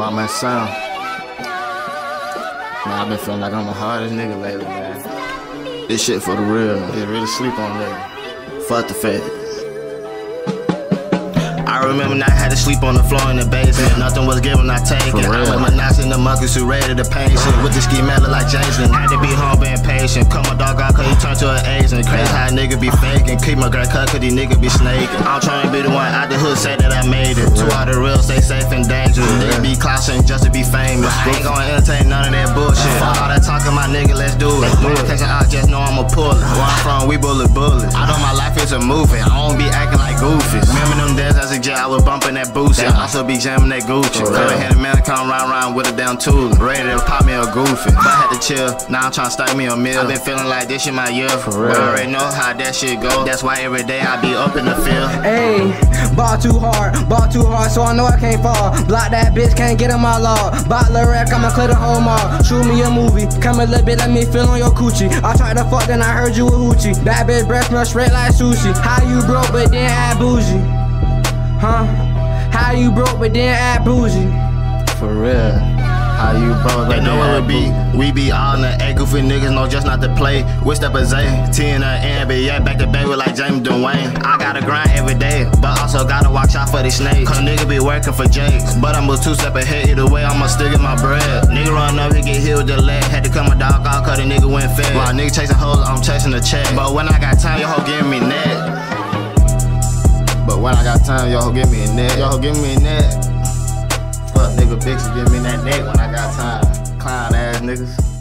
about my sound. Man, I've been feeling like I'm the hardest nigga lately, man. This shit for the real. Just really sleep on nigga. Fuck the fact. I remember I had to sleep on the floor in the basement. Nothing was given, I take it. I was my knots in the monkeys who ready to paint shit. With the ski metal like Jason. Had to be humble and patient. Cut my dog out cause he turned to an Asian. Crazy how a nigga be faking. Keep my girl cut cause these niggas be snaking. I'm trying to be the one out the Closeting just to be famous. Ain't gonna entertain none of that bullshit. All that talking, we bullet bullet. I know my life is a movie. I don't be acting like goofies. Remember them days as a jet, I was bumping that boost. I still be jamming that Gucci. Never had a man come round round with a damn tool. Ready to pop me a goofy. But I had to chill. Now I'm trying to stack me a meal. I been feeling like this shit my year. For real. But I already know how that shit go. That's why every day I be up in the field. Hey, ball too hard, ball too hard, so I know I can't fall. Block that bitch, can't get in my law. Bottle wreck, I'ma clear the whole mall. Shoot me a movie, come a little bit, let me feel on your coochie. I tried to fuck, then I heard you a hoochie. That bitch breath smell straight like sushi. How you broke, but then add bougie? Huh? How you broke, but then add bougie? For real. How you broke, They know what we be. We be on the A goofy niggas know just not to play. We Steppa Zay, T in the NBA, back to back with like James Dwayne. I gotta grind every day, but also gotta watch out for these snakes. Cause nigga be working for Jakes. But I'm a two step ahead, either way, I'ma still get my bread. Nigga run up, he get hit with the leg. To cut my dog off, cause the nigga went fed. While nigga chasing hoes, I'm chasing the check. But when I got time, your hoe give me net. But when I got time, y'all give me a net. Y'all give me a net. Fuck nigga bitches, give me that neck when I got time. Clown ass niggas.